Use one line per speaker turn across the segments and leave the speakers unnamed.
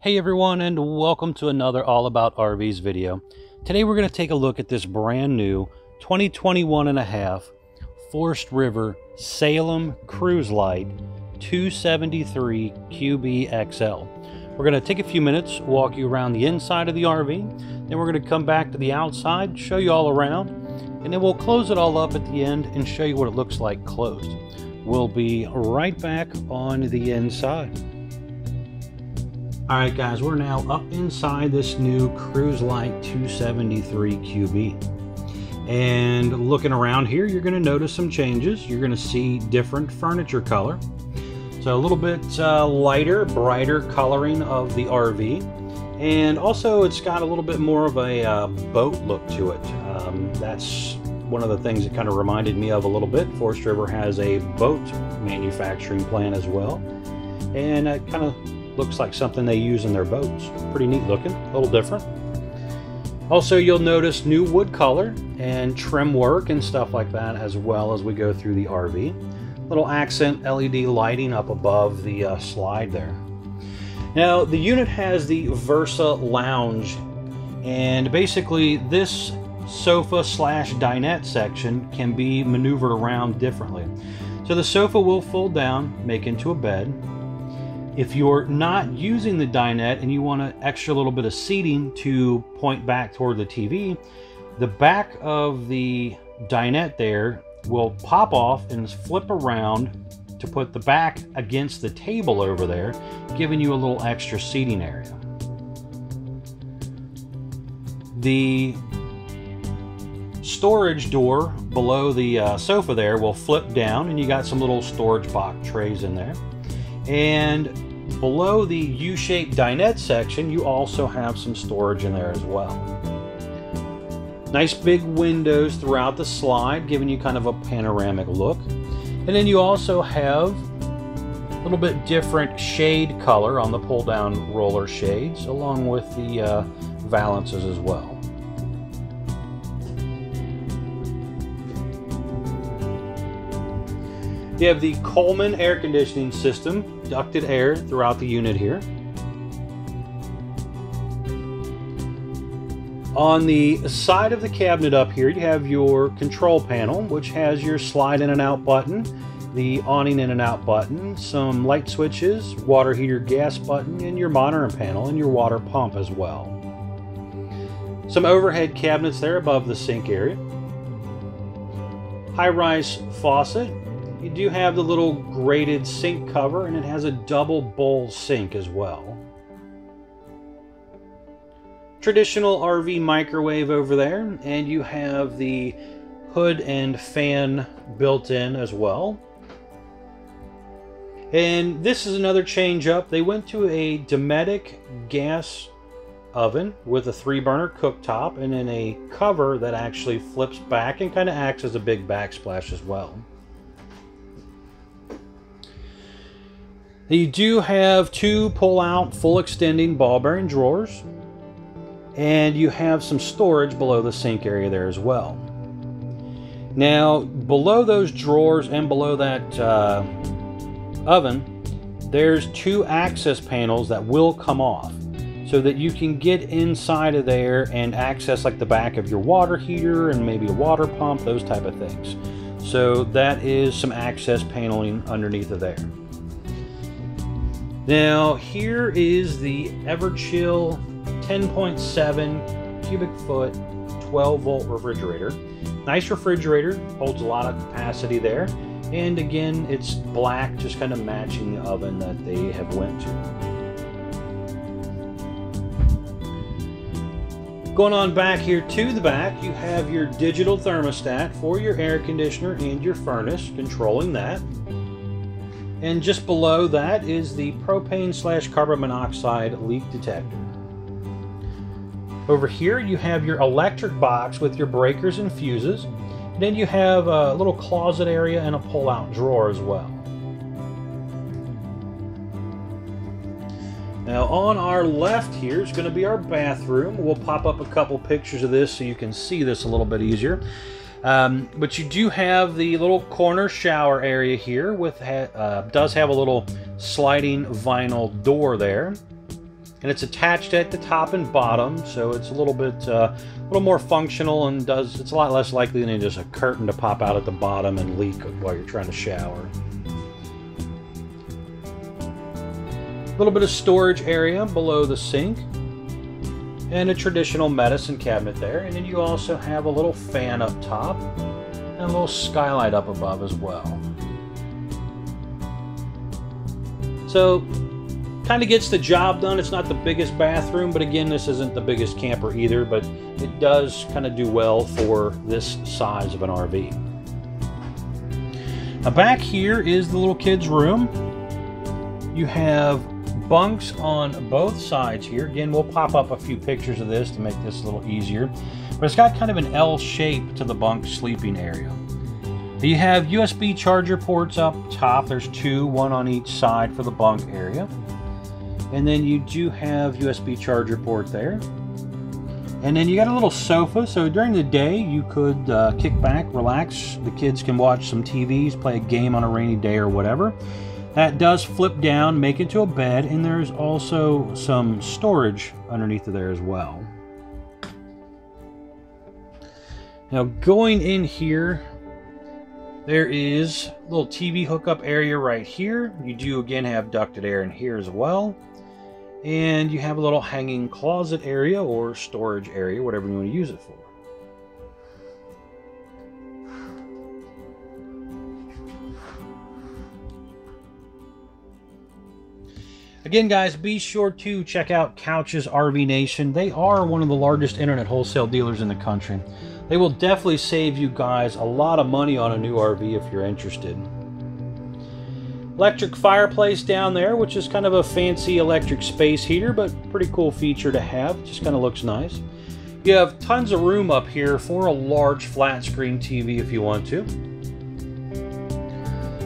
Hey everyone and welcome to another All About RVs video. Today we're going to take a look at this brand new 2021 and a half Forest River Salem Cruise Lite 273 QBXL. We're going to take a few minutes, walk you around the inside of the RV, then we're going to come back to the outside, show you all around, and then we'll close it all up at the end and show you what it looks like closed. We'll be right back on the inside. All right, guys, we're now up inside this new Cruise Lite 273 QB. And looking around here, you're going to notice some changes. You're going to see different furniture color. So a little bit uh, lighter, brighter coloring of the RV. And also it's got a little bit more of a uh, boat look to it. Um, that's one of the things that kind of reminded me of a little bit. Forest River has a boat manufacturing plant as well. And it kind of looks like something they use in their boats. Pretty neat looking, a little different. Also, you'll notice new wood color and trim work and stuff like that as well as we go through the RV. Little accent LED lighting up above the uh, slide there. Now, the unit has the Versa Lounge, and basically this sofa slash dinette section can be maneuvered around differently. So the sofa will fold down, make into a bed, if you're not using the dinette and you want an extra little bit of seating to point back toward the TV, the back of the dinette there will pop off and flip around to put the back against the table over there, giving you a little extra seating area. The storage door below the uh, sofa there will flip down and you got some little storage box trays in there. And Below the U-shaped dinette section, you also have some storage in there as well. Nice big windows throughout the slide, giving you kind of a panoramic look. And then you also have a little bit different shade color on the pull-down roller shades, along with the uh, valances as well. You have the Coleman air conditioning system, ducted air throughout the unit here. On the side of the cabinet up here, you have your control panel, which has your slide in and out button, the awning in and out button, some light switches, water heater gas button, and your monitoring panel and your water pump as well. Some overhead cabinets there above the sink area. High-rise faucet you do have the little grated sink cover and it has a double bowl sink as well. Traditional RV microwave over there and you have the hood and fan built in as well. And this is another change up. They went to a Dometic gas oven with a three burner cooktop and then a cover that actually flips back and kind of acts as a big backsplash as well. You do have two pull-out, full extending ball bearing drawers. And you have some storage below the sink area there as well. Now, below those drawers and below that uh, oven, there's two access panels that will come off so that you can get inside of there and access like the back of your water heater and maybe a water pump, those type of things. So that is some access paneling underneath of there. Now, here is the Everchill 10.7 cubic foot 12 volt refrigerator. Nice refrigerator, holds a lot of capacity there. And again, it's black, just kind of matching the oven that they have went to. Going on back here to the back, you have your digital thermostat for your air conditioner and your furnace, controlling that. And just below that is the propane slash carbon monoxide leak detector. Over here you have your electric box with your breakers and fuses. And then you have a little closet area and a pull-out drawer as well. Now on our left here is going to be our bathroom. We'll pop up a couple pictures of this so you can see this a little bit easier. Um, but you do have the little corner shower area here with uh, does have a little sliding vinyl door there. and it's attached at the top and bottom, so it's a little bit uh, a little more functional and does it's a lot less likely than just a curtain to pop out at the bottom and leak while you're trying to shower. A little bit of storage area below the sink and a traditional medicine cabinet there, and then you also have a little fan up top and a little skylight up above as well. So kind of gets the job done. It's not the biggest bathroom, but again, this isn't the biggest camper either, but it does kind of do well for this size of an RV. Now back here is the little kids room. You have bunks on both sides here. Again, we'll pop up a few pictures of this to make this a little easier. But it's got kind of an L shape to the bunk sleeping area. You have USB charger ports up top. There's two, one on each side for the bunk area. And then you do have USB charger port there. And then you got a little sofa, so during the day you could uh, kick back, relax. The kids can watch some TVs, play a game on a rainy day or whatever. That does flip down, make it to a bed, and there's also some storage underneath of there as well. Now going in here, there is a little TV hookup area right here. You do again have ducted air in here as well. And you have a little hanging closet area or storage area, whatever you want to use it for. Again, guys, be sure to check out Couch's RV Nation. They are one of the largest internet wholesale dealers in the country. They will definitely save you guys a lot of money on a new RV if you're interested electric fireplace down there, which is kind of a fancy electric space heater, but pretty cool feature to have. Just kind of looks nice. You have tons of room up here for a large flat screen TV if you want to.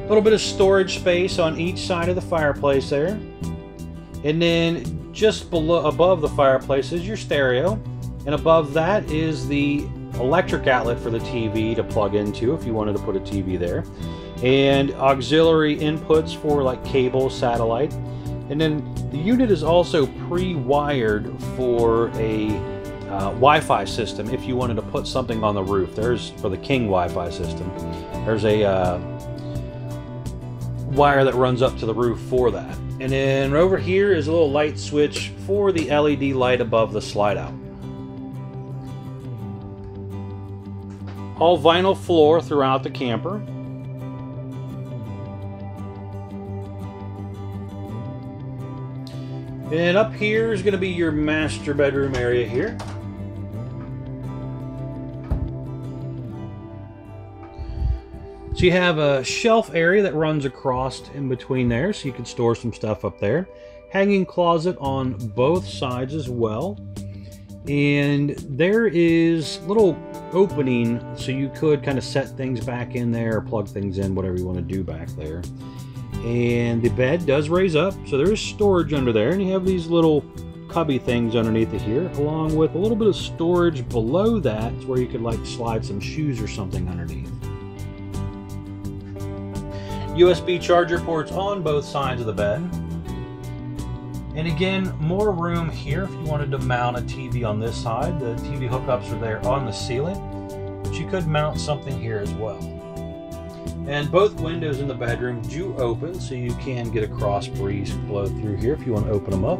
A little bit of storage space on each side of the fireplace there. And then just below above the fireplace is your stereo. And above that is the electric outlet for the TV to plug into if you wanted to put a TV there and auxiliary inputs for like cable, satellite. And then the unit is also pre-wired for a uh, Wi-Fi system if you wanted to put something on the roof. There's for the King Wi-Fi system. There's a uh, wire that runs up to the roof for that. And then over here is a little light switch for the LED light above the slide out. All vinyl floor throughout the camper. And up here is going to be your master bedroom area here. So you have a shelf area that runs across in between there, so you can store some stuff up there. Hanging closet on both sides as well. And there is little opening so you could kind of set things back in there, plug things in, whatever you want to do back there and the bed does raise up so there is storage under there and you have these little cubby things underneath it here along with a little bit of storage below that where you could like slide some shoes or something underneath USB charger ports on both sides of the bed and again more room here if you wanted to mount a TV on this side the TV hookups are there on the ceiling but you could mount something here as well and both windows in the bedroom do open, so you can get a cross breeze flow through here if you want to open them up.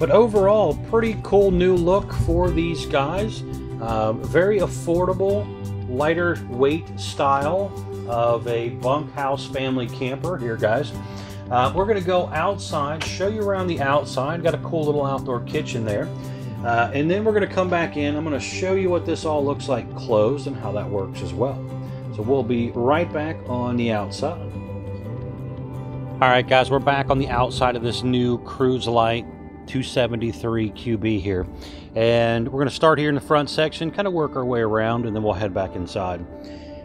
But overall, pretty cool new look for these guys. Uh, very affordable, lighter weight style of a bunkhouse family camper here, guys. Uh, we're going to go outside, show you around the outside. Got a cool little outdoor kitchen there. Uh, and then we're going to come back in. I'm going to show you what this all looks like closed and how that works as well. So we'll be right back on the outside. All right, guys, we're back on the outside of this new Cruise Lite 273 QB here. And we're going to start here in the front section, kind of work our way around, and then we'll head back inside.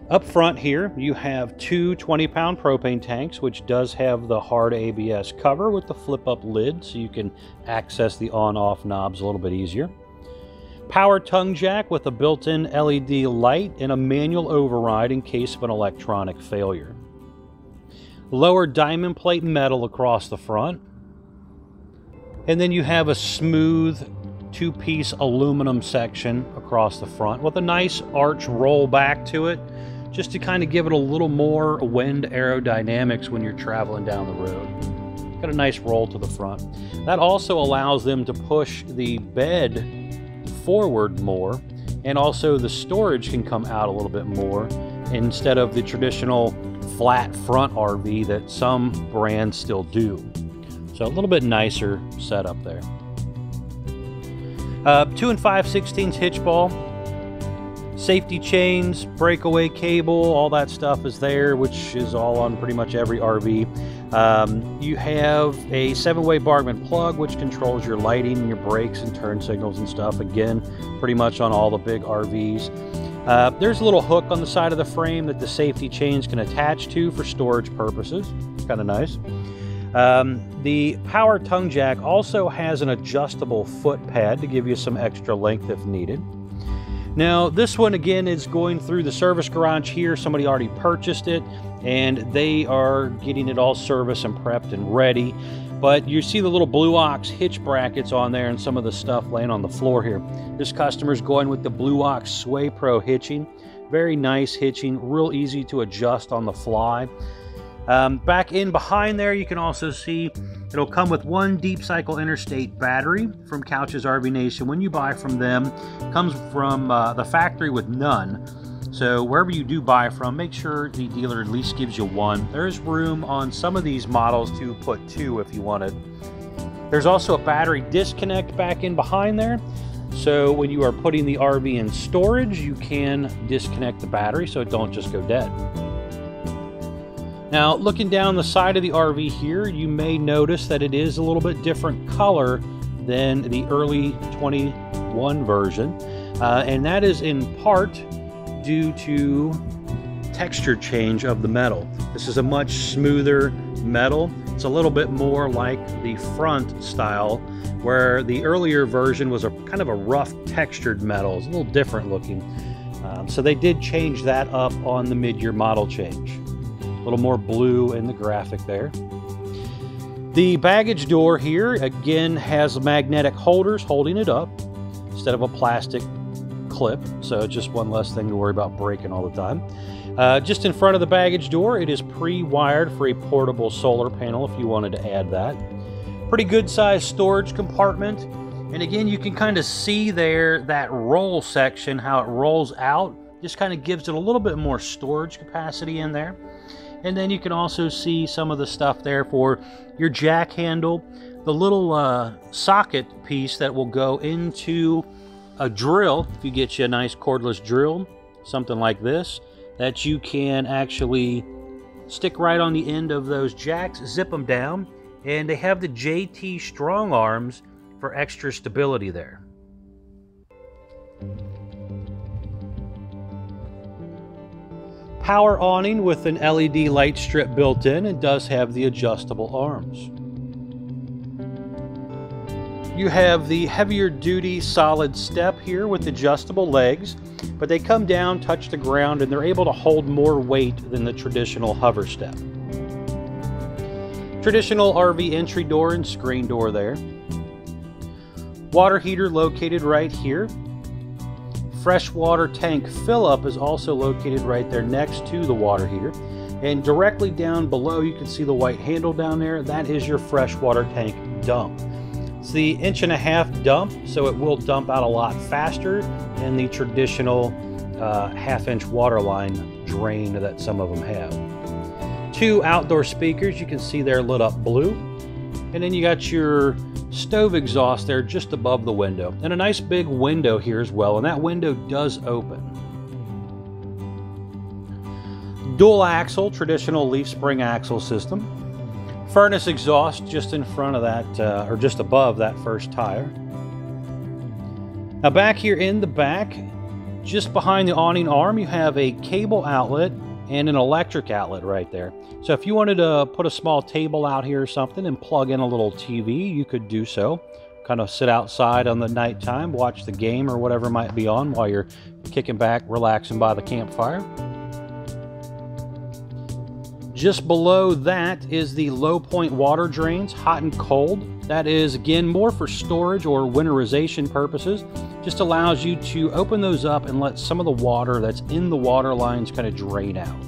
Up front here, you have two 20-pound propane tanks, which does have the hard ABS cover with the flip-up lid, so you can access the on-off knobs a little bit easier. Power tongue jack with a built-in LED light and a manual override in case of an electronic failure. lower diamond plate metal across the front. And then you have a smooth two-piece aluminum section across the front with a nice arch roll back to it just to kind of give it a little more wind aerodynamics when you're traveling down the road. Got a nice roll to the front. That also allows them to push the bed forward more and also the storage can come out a little bit more instead of the traditional flat front RV that some brands still do. So a little bit nicer setup there. Uh, 2 and 5 16 hitch ball, safety chains, breakaway cable, all that stuff is there, which is all on pretty much every RV. Um, you have a seven-way Bargmann plug, which controls your lighting your brakes and turn signals and stuff. Again, pretty much on all the big RVs. Uh, there's a little hook on the side of the frame that the safety chains can attach to for storage purposes. It's kind of nice. Um, the power tongue jack also has an adjustable foot pad to give you some extra length if needed. Now, this one again is going through the service garage here. Somebody already purchased it and they are getting it all serviced and prepped and ready. But you see the little Blue Ox hitch brackets on there and some of the stuff laying on the floor here. This customer's going with the Blue Ox Sway Pro hitching. Very nice hitching, real easy to adjust on the fly. Um, back in behind there, you can also see it'll come with one Deep Cycle Interstate battery from Couch's RV Nation. When you buy from them, comes from uh, the factory with none. So wherever you do buy from, make sure the dealer at least gives you one. There's room on some of these models to put two if you wanted. There's also a battery disconnect back in behind there. So when you are putting the RV in storage, you can disconnect the battery so it don't just go dead. Now, looking down the side of the RV here, you may notice that it is a little bit different color than the early 21 version. Uh, and that is in part due to texture change of the metal. This is a much smoother metal. It's a little bit more like the front style, where the earlier version was a kind of a rough textured metal. It's a little different looking. Um, so they did change that up on the mid-year model change. A little more blue in the graphic there. The baggage door here, again, has magnetic holders holding it up instead of a plastic clip, so just one less thing to worry about breaking all the time. Uh, just in front of the baggage door, it is pre-wired for a portable solar panel if you wanted to add that. Pretty good sized storage compartment. And again, you can kind of see there that roll section, how it rolls out. Just kind of gives it a little bit more storage capacity in there. And then you can also see some of the stuff there for your jack handle, the little uh, socket piece that will go into a drill, if you get you a nice cordless drill, something like this, that you can actually stick right on the end of those jacks, zip them down, and they have the JT strong arms for extra stability there. Power awning with an LED light strip built in and does have the adjustable arms. You have the heavier duty solid step here with adjustable legs, but they come down, touch the ground, and they're able to hold more weight than the traditional hover step. Traditional RV entry door and screen door there. Water heater located right here. Freshwater tank fill up is also located right there next to the water heater. And directly down below, you can see the white handle down there. That is your freshwater tank dump. It's the inch and a half dump, so it will dump out a lot faster than the traditional uh, half inch water line drain that some of them have. Two outdoor speakers, you can see they're lit up blue. And then you got your stove exhaust there just above the window. And a nice big window here as well, and that window does open. Dual axle, traditional leaf spring axle system furnace exhaust just in front of that, uh, or just above that first tire. Now back here in the back, just behind the awning arm, you have a cable outlet and an electric outlet right there. So if you wanted to put a small table out here or something and plug in a little TV, you could do so. Kind of sit outside on the nighttime, watch the game or whatever might be on while you're kicking back, relaxing by the campfire. Just below that is the low point water drains, hot and cold. That is, again, more for storage or winterization purposes. Just allows you to open those up and let some of the water that's in the water lines kind of drain out.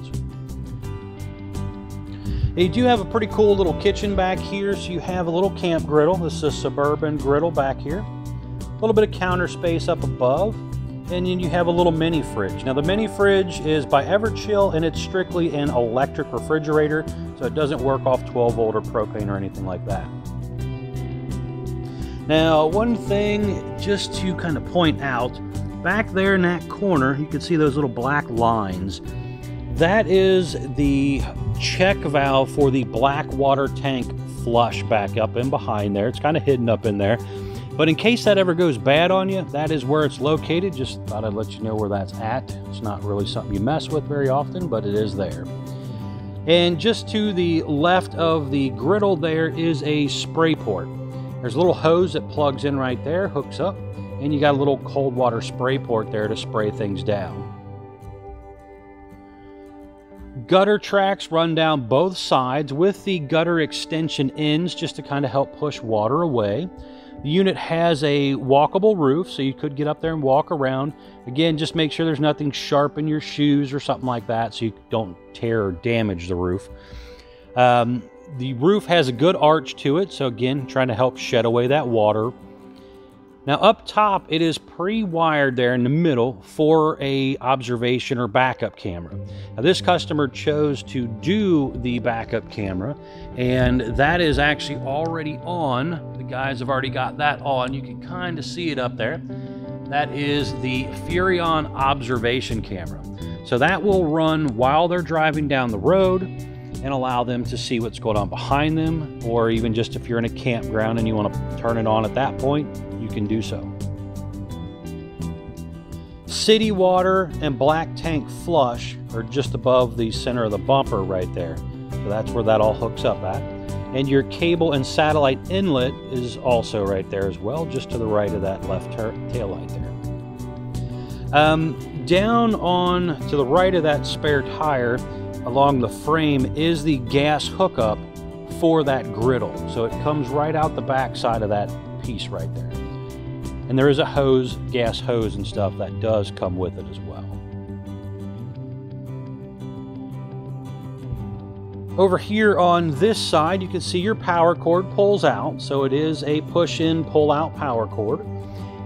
You do have a pretty cool little kitchen back here. So you have a little camp griddle. This is a suburban griddle back here. A little bit of counter space up above and then you have a little mini fridge. Now the mini fridge is by Everchill and it's strictly an electric refrigerator, so it doesn't work off 12 volt or propane or anything like that. Now one thing just to kind of point out, back there in that corner, you can see those little black lines. That is the check valve for the black water tank flush back up and behind there. It's kind of hidden up in there. But in case that ever goes bad on you, that is where it's located. Just thought I'd let you know where that's at. It's not really something you mess with very often, but it is there. And just to the left of the griddle there is a spray port. There's a little hose that plugs in right there, hooks up, and you got a little cold water spray port there to spray things down. Gutter tracks run down both sides with the gutter extension ends just to kind of help push water away. The unit has a walkable roof, so you could get up there and walk around. Again, just make sure there's nothing sharp in your shoes or something like that so you don't tear or damage the roof. Um, the roof has a good arch to it, so again, trying to help shed away that water. Now up top, it is pre-wired there in the middle for a observation or backup camera. Now this customer chose to do the backup camera and that is actually already on. The guys have already got that on. You can kind of see it up there. That is the Furrion observation camera. So that will run while they're driving down the road and allow them to see what's going on behind them, or even just if you're in a campground and you want to turn it on at that point, you can do so. City water and black tank flush are just above the center of the bumper right there. So that's where that all hooks up at. And your cable and satellite inlet is also right there as well, just to the right of that left tail light there. Um, down on to the right of that spare tire, along the frame is the gas hookup for that griddle. So it comes right out the back side of that piece right there. And there is a hose, gas hose and stuff that does come with it as well. Over here on this side, you can see your power cord pulls out. So it is a push in, pull out power cord.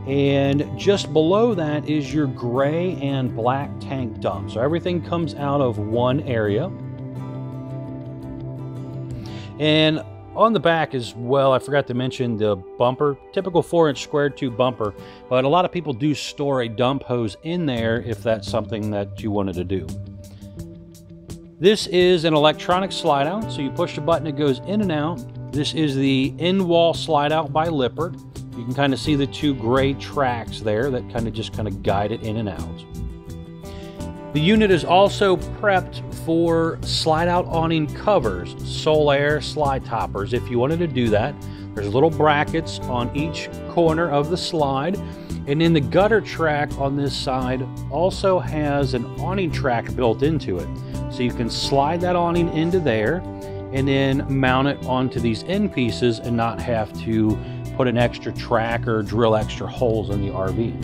And just below that is your gray and black tank dump. So everything comes out of one area. And on the back as well, I forgot to mention the bumper, typical 4 inch square tube bumper, but a lot of people do store a dump hose in there if that's something that you wanted to do. This is an electronic slide out, so you push a button, it goes in and out. This is the in wall slide out by Lippert. You can kind of see the two gray tracks there that kind of just kind of guide it in and out. The unit is also prepped for slide out awning covers, Solera slide toppers if you wanted to do that. There's little brackets on each corner of the slide. And then the gutter track on this side also has an awning track built into it. So you can slide that awning into there and then mount it onto these end pieces and not have to put an extra track or drill extra holes in the RV.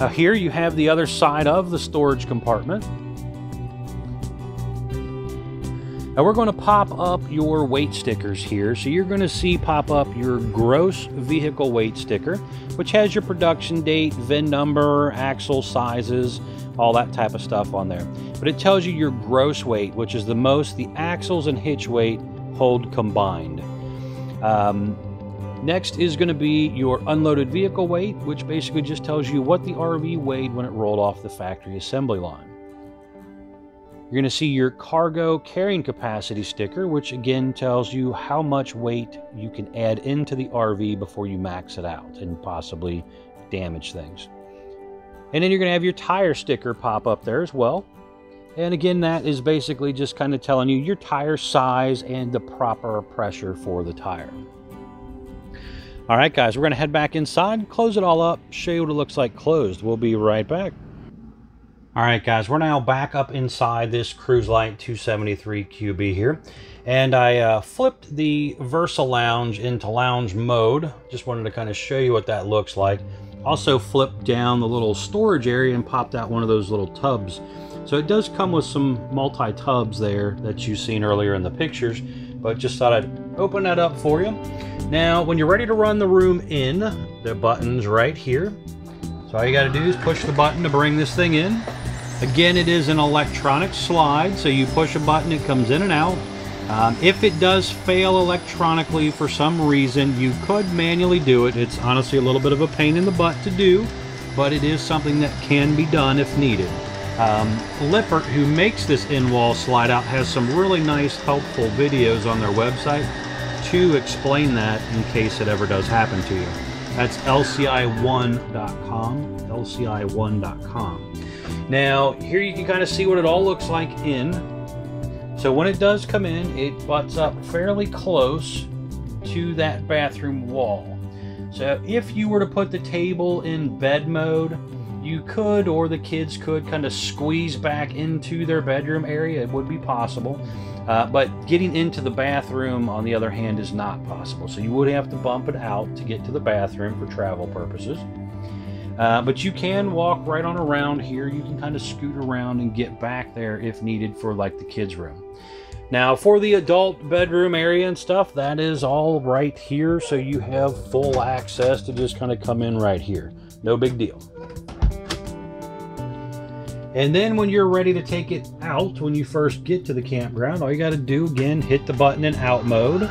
Now here you have the other side of the storage compartment. Now we're going to pop up your weight stickers here. So you're going to see pop up your gross vehicle weight sticker, which has your production date, VIN number, axle sizes, all that type of stuff on there. But it tells you your gross weight, which is the most the axles and hitch weight hold combined. Um, next is going to be your unloaded vehicle weight, which basically just tells you what the RV weighed when it rolled off the factory assembly line. You're going to see your cargo carrying capacity sticker, which again tells you how much weight you can add into the RV before you max it out and possibly damage things. And then you're going to have your tire sticker pop up there as well. And again, that is basically just kind of telling you your tire size and the proper pressure for the tire. All right, guys, we're going to head back inside, close it all up, show you what it looks like closed. We'll be right back. All right, guys, we're now back up inside this Cruise Lite 273 QB here. And I uh, flipped the Versa Lounge into lounge mode. Just wanted to kind of show you what that looks like. Also flipped down the little storage area and popped out one of those little tubs. So it does come with some multi-tubs there that you've seen earlier in the pictures, but just thought I'd open that up for you. Now, when you're ready to run the room in, the button's right here. So all you gotta do is push the button to bring this thing in. Again, it is an electronic slide, so you push a button, it comes in and out. Um, if it does fail electronically for some reason, you could manually do it. It's honestly a little bit of a pain in the butt to do, but it is something that can be done if needed. Um, Lippert, who makes this in-wall slide out, has some really nice, helpful videos on their website to explain that in case it ever does happen to you. That's lci1.com, lci1.com. Now, here you can kind of see what it all looks like in. So when it does come in, it butts up fairly close to that bathroom wall. So if you were to put the table in bed mode, you could or the kids could kind of squeeze back into their bedroom area. It would be possible. Uh, but getting into the bathroom, on the other hand, is not possible. So you would have to bump it out to get to the bathroom for travel purposes. Uh, but you can walk right on around here. You can kind of scoot around and get back there if needed for like the kids' room. Now for the adult bedroom area and stuff, that is all right here. So you have full access to just kind of come in right here. No big deal. And then when you're ready to take it out, when you first get to the campground, all you got to do again, hit the button in out mode.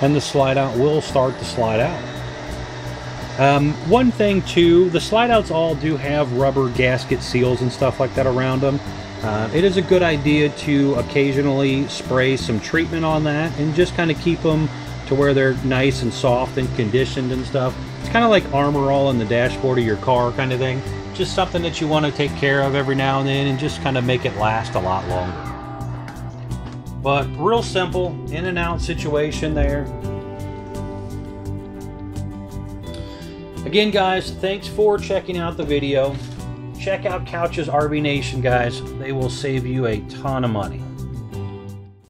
And the slide out will start to slide out. Um, one thing too, the slide outs all do have rubber gasket seals and stuff like that around them. Uh, it is a good idea to occasionally spray some treatment on that and just kind of keep them to where they're nice and soft and conditioned and stuff. It's kind of like armor all in the dashboard of your car kind of thing. Just something that you want to take care of every now and then and just kind of make it last a lot longer. But real simple, in and out situation there. Again, guys, thanks for checking out the video. Check out Couch's RV Nation, guys. They will save you a ton of money.